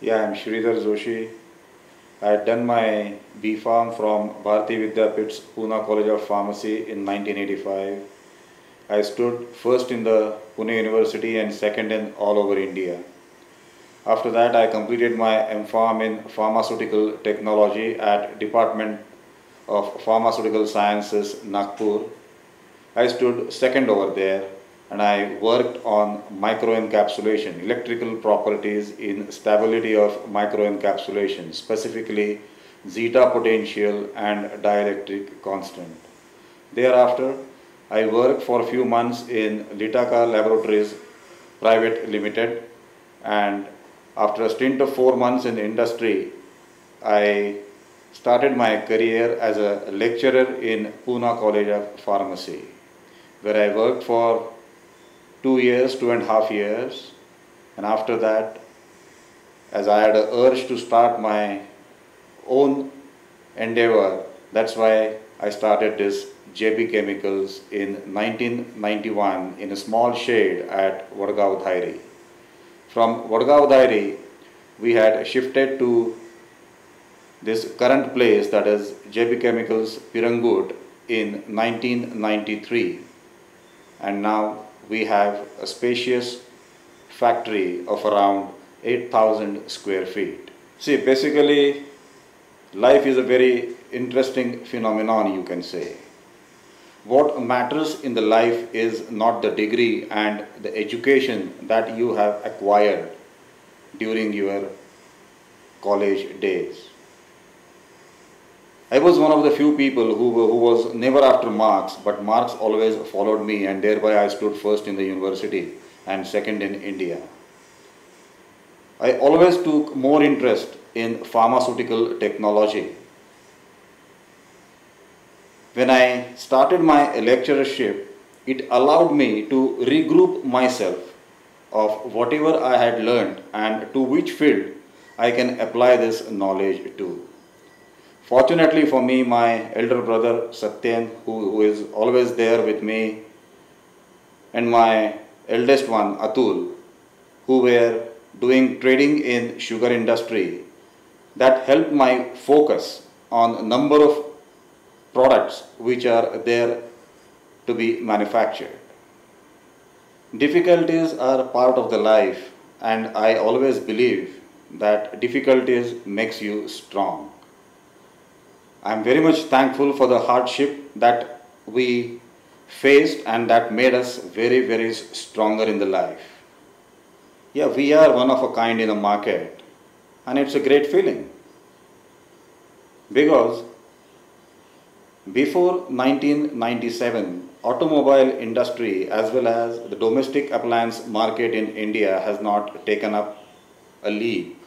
Yeah, I'm Shridhar Joshi. I had done my B Pharm from Bharati Vidyapeeth's Pune College of Pharmacy in 1985. I stood first in the Pune University and second in all over India. After that, I completed my M.Pharm in Pharmaceutical Technology at Department of Pharmaceutical Sciences, Nagpur. I stood second over there and I worked on microencapsulation, electrical properties in stability of microencapsulation, specifically zeta potential and dielectric constant. Thereafter, I worked for a few months in Litaka Laboratories Private Limited and after a stint of four months in the industry, I started my career as a lecturer in Pune College of Pharmacy, where I worked for two years, two and a half years. And after that, as I had an urge to start my own endeavor, that's why I started this JB Chemicals in 1991 in a small shade at Vadgaon. From Vadgaon we had shifted to this current place that is JB Chemicals Pirangut in 1993 and now we have a spacious factory of around 8000 square feet. See, basically, life is a very interesting phenomenon, you can say. What matters in the life is not the degree and the education that you have acquired during your college days. I was one of the few people who, who was never after marks, but marks always followed me, and thereby I stood first in the university and second in India. I always took more interest in pharmaceutical technology. When I started my lecturership, it allowed me to regroup myself of whatever I had learned and to which field I can apply this knowledge to. Fortunately for me, my elder brother Satyen, who, who is always there with me, and my eldest one Atul, who were doing trading in sugar industry, that helped my focus on a number of products which are there to be manufactured. Difficulties are part of the life and I always believe that difficulties makes you strong. I am very much thankful for the hardship that we faced and that made us very, very stronger in the life. Yeah, we are one of a kind in the market and it's a great feeling because before 1997 automobile industry as well as the domestic appliance market in India has not taken up a leap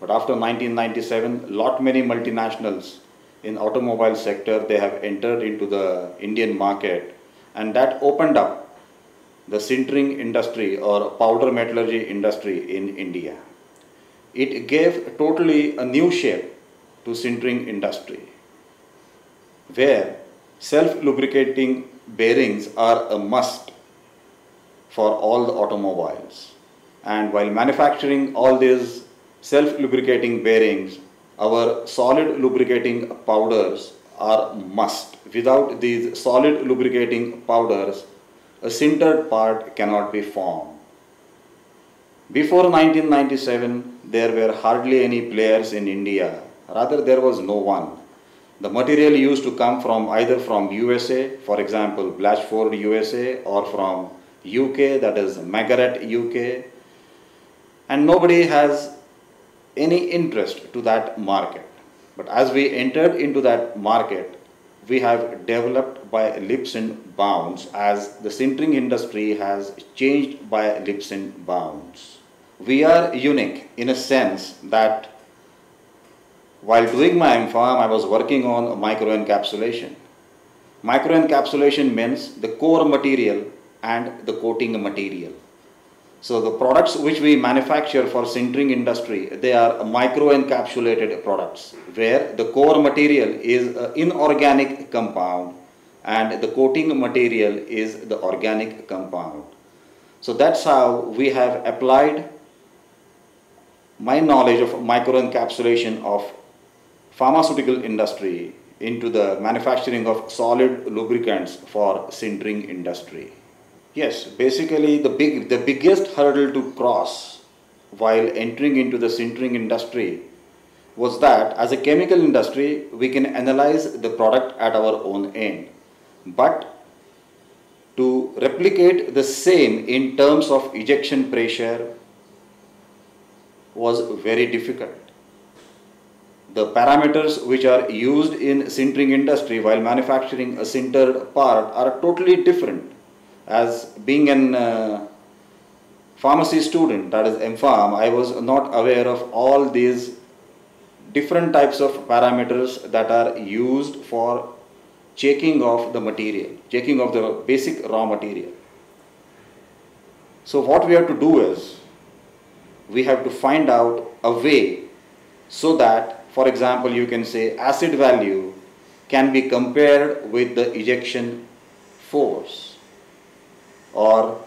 but after 1997 lot many multinationals in automobile sector they have entered into the Indian market and that opened up the sintering industry or powder metallurgy industry in India. It gave totally a new shape to sintering industry where self-lubricating bearings are a must for all the automobiles and while manufacturing all these self-lubricating bearings our solid lubricating powders are must. Without these solid lubricating powders, a sintered part cannot be formed. Before 1997, there were hardly any players in India. Rather, there was no one. The material used to come from either from USA, for example, Blatchford USA, or from UK, that is Margaret UK. And nobody has any interest to that market. But as we entered into that market, we have developed by leaps and bounds as the sintering industry has changed by leaps and bounds. We are unique in a sense that while doing my M.Pharm, I was working on microencapsulation. Microencapsulation means the core material and the coating material. So the products which we manufacture for sintering industry, they are micro-encapsulated products where the core material is an inorganic compound and the coating material is the organic compound. So that's how we have applied my knowledge of microencapsulation of pharmaceutical industry into the manufacturing of solid lubricants for sintering industry. Yes, basically the big the biggest hurdle to cross while entering into the sintering industry was that as a chemical industry we can analyze the product at our own end but to replicate the same in terms of ejection pressure was very difficult. The parameters which are used in sintering industry while manufacturing a sintered part are totally different. As being an uh, pharmacy student, that is MPharm, I was not aware of all these different types of parameters that are used for checking of the material, checking of the basic raw material. So what we have to do is, we have to find out a way so that, for example, you can say acid value can be compared with the ejection force or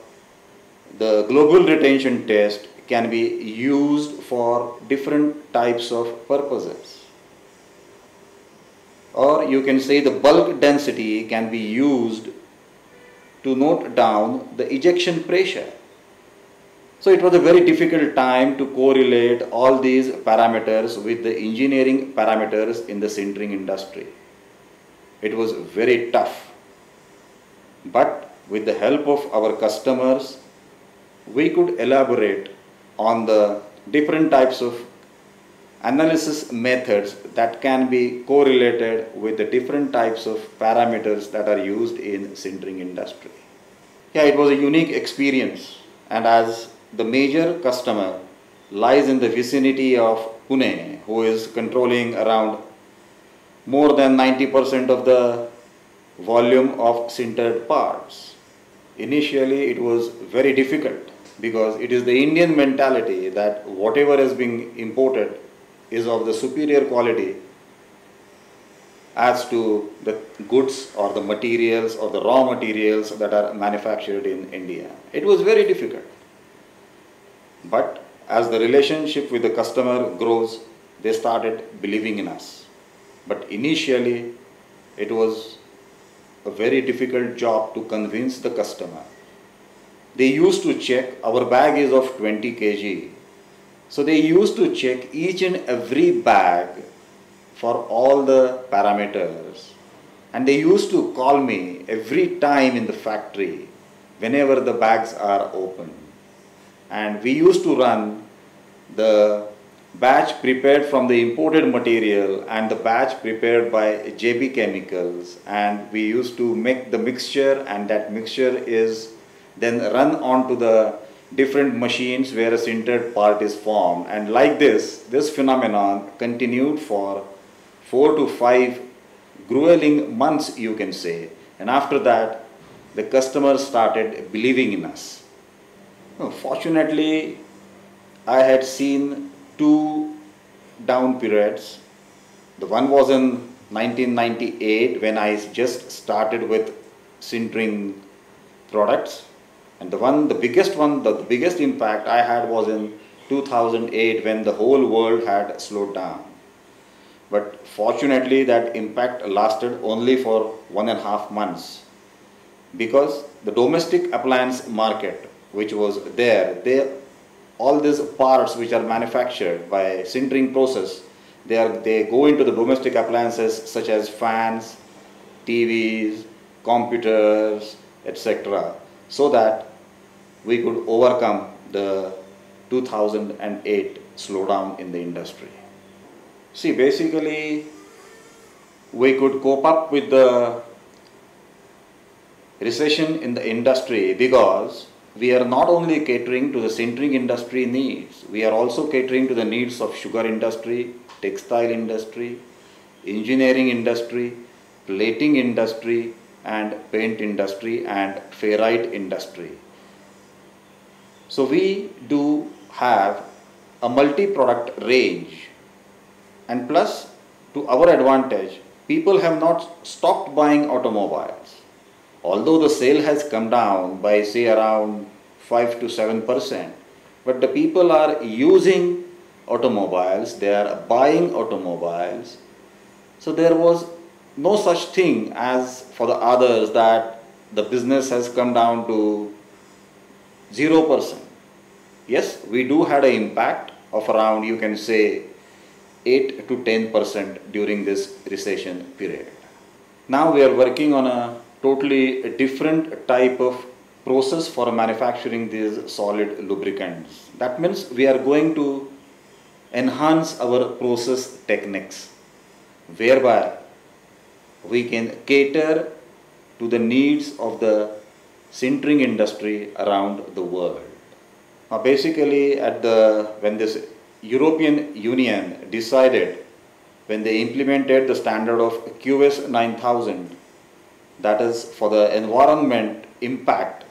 the global retention test can be used for different types of purposes or you can say the bulk density can be used to note down the ejection pressure so it was a very difficult time to correlate all these parameters with the engineering parameters in the sintering industry. It was very tough. But with the help of our customers, we could elaborate on the different types of analysis methods that can be correlated with the different types of parameters that are used in sintering industry. Yeah, it was a unique experience and as the major customer lies in the vicinity of Pune, who is controlling around more than 90% of the volume of sintered parts. Initially, it was very difficult because it is the Indian mentality that whatever is being imported is of the superior quality as to the goods or the materials or the raw materials that are manufactured in India. It was very difficult. But as the relationship with the customer grows, they started believing in us. But initially, it was a very difficult job to convince the customer. They used to check, our bag is of 20 kg. So they used to check each and every bag for all the parameters. And they used to call me every time in the factory whenever the bags are open and we used to run the batch prepared from the imported material and the batch prepared by JB Chemicals. And we used to make the mixture and that mixture is then run onto the different machines where a sintered part is formed. And like this this phenomenon continued for 4 to 5 grueling months you can say. And after that the customers started believing in us. Fortunately, I had seen two down periods. The one was in 1998 when I just started with sintering products. And the one, the biggest one, the, the biggest impact I had was in 2008 when the whole world had slowed down. But fortunately, that impact lasted only for one and a half months because the domestic appliance market which was there, they, all these parts which are manufactured by sintering process, they, are, they go into the domestic appliances such as fans, TVs, computers, etc. so that we could overcome the 2008 slowdown in the industry. See, basically, we could cope up with the recession in the industry because we are not only catering to the sintering industry needs, we are also catering to the needs of sugar industry, textile industry, engineering industry, plating industry, and paint industry and ferrite industry. So we do have a multi-product range and plus to our advantage, people have not stopped buying automobiles although the sale has come down by say around 5 to 7 percent, but the people are using automobiles, they are buying automobiles. So there was no such thing as for the others that the business has come down to 0%. Yes, we do had an impact of around, you can say, 8 to 10% during this recession period. Now we are working on a totally different type of process for manufacturing these solid lubricants. That means we are going to enhance our process techniques whereby we can cater to the needs of the sintering industry around the world. Now basically at the when this European Union decided when they implemented the standard of QS 9000 that is for the environment impact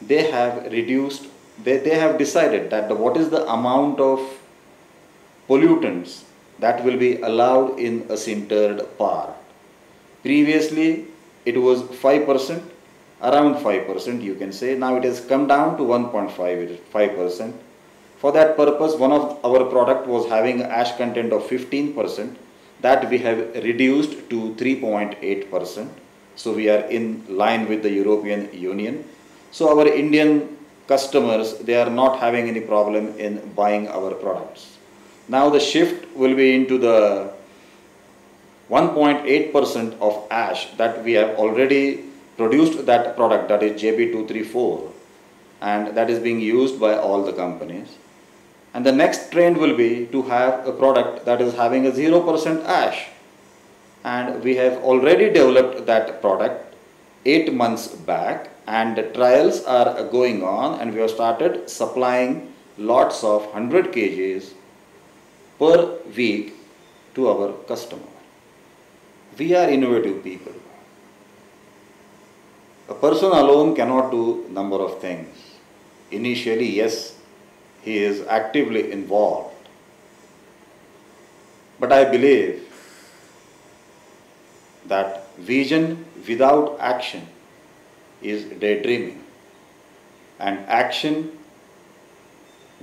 they have reduced they, they have decided that the, what is the amount of pollutants that will be allowed in a sintered part previously it was 5% around 5% you can say. Now it has come down to 1.5% for that purpose one of our product was having ash content of 15% that we have reduced to 3.8% so we are in line with the European Union so our Indian customers they are not having any problem in buying our products now the shift will be into the 1.8% of ash that we have already produced that product that is JB234 and that is being used by all the companies. And the next trend will be to have a product that is having a 0% ash. And we have already developed that product 8 months back and the trials are going on and we have started supplying lots of 100 kgs per week to our customer. We are innovative people. A person alone cannot do number of things. Initially, yes, he is actively involved. But I believe that vision without action is daydreaming and action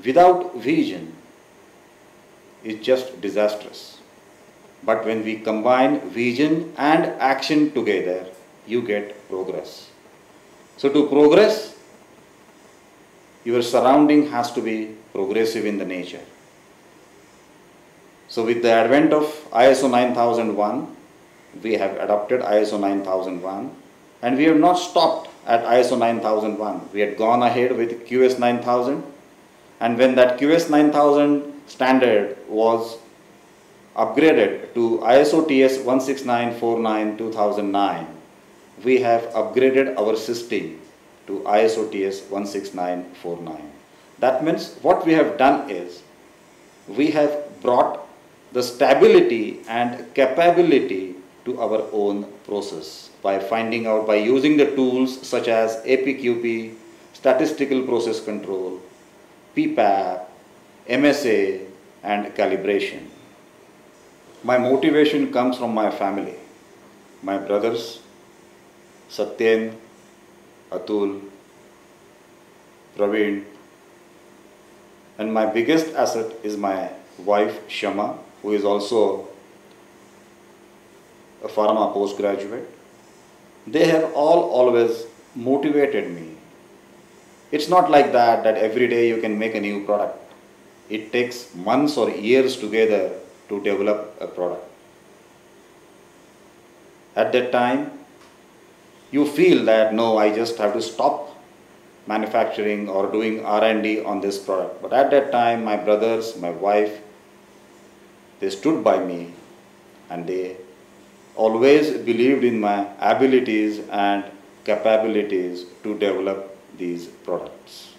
without vision is just disastrous. But when we combine vision and action together, you get progress. So to progress, your surrounding has to be progressive in the nature. So with the advent of ISO 9001, we have adopted ISO 9001 and we have not stopped at ISO 9001. We had gone ahead with QS 9000 and when that QS 9000 standard was upgraded to ISO TS 16949 2009, we have upgraded our system to ISO TS 16949. That means what we have done is we have brought the stability and capability to our own process by finding out by using the tools such as APQP, statistical process control, PPAP, MSA and calibration. My motivation comes from my family, my brothers, Satyen, Atul, Praveen, and my biggest asset is my wife Shama, who is also a pharma postgraduate. They have all always motivated me. It's not like that that every day you can make a new product. It takes months or years together to develop a product. At that time, you feel that no, I just have to stop manufacturing or doing R&D on this product. But at that time, my brothers, my wife, they stood by me and they always believed in my abilities and capabilities to develop these products.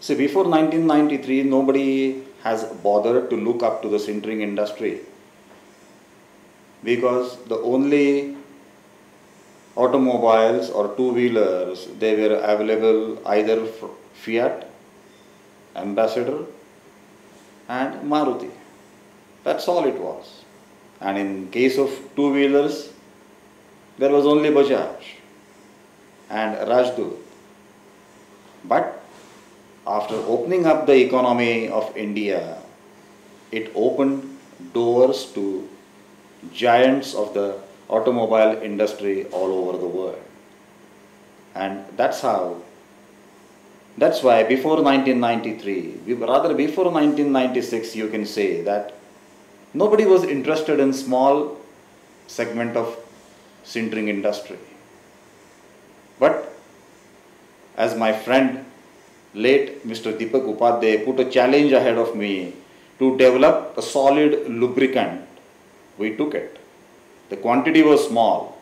See, before 1993, nobody has bothered to look up to the sintering industry because the only automobiles or two-wheelers, they were available either Fiat, Ambassador and Maruti. That's all it was. And in case of two-wheelers, there was only Bajaj and Rajdoot. But after opening up the economy of India it opened doors to giants of the automobile industry all over the world. And that's how, that's why before 1993, rather before 1996, you can say that nobody was interested in small segment of sintering industry. But as my friend late Mr. Deepak Upadhyay put a challenge ahead of me to develop a solid lubricant, we took it. The quantity was small,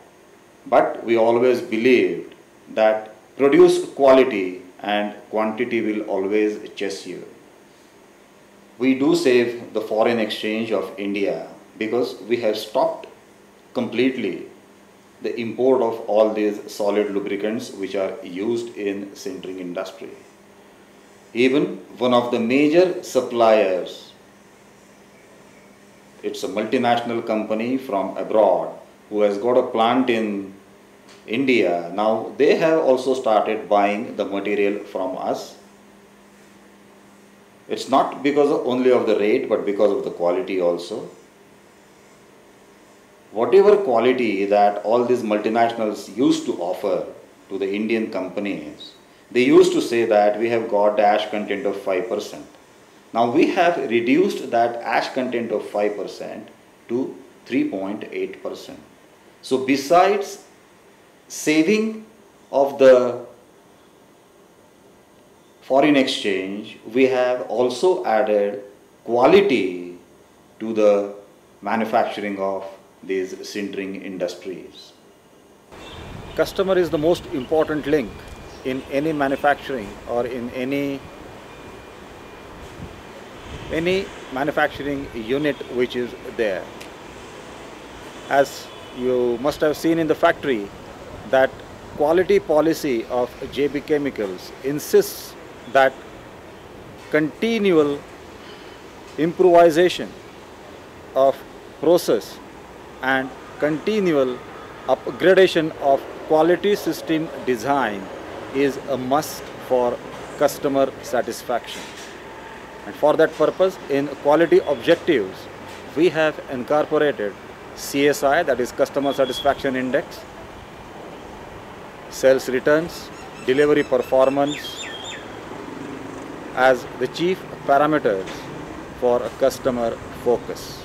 but we always believed that produce quality and quantity will always chase you. We do save the foreign exchange of India because we have stopped completely the import of all these solid lubricants which are used in sintering industry. Even one of the major suppliers, it's a multinational company from abroad who has got a plant in India. Now they have also started buying the material from us. It's not because of only of the rate but because of the quality also whatever quality that all these multinationals used to offer to the Indian companies, they used to say that we have got ash content of 5%. Now we have reduced that ash content of 5% to 3.8%. So besides saving of the foreign exchange, we have also added quality to the manufacturing of these sintering industries. Customer is the most important link in any manufacturing or in any any manufacturing unit which is there. As you must have seen in the factory that quality policy of JB Chemicals insists that continual improvisation of process and continual upgradation of quality system design is a must for customer satisfaction. And for that purpose, in quality objectives, we have incorporated CSI, that is Customer Satisfaction Index, sales returns, delivery performance as the chief parameters for a customer focus.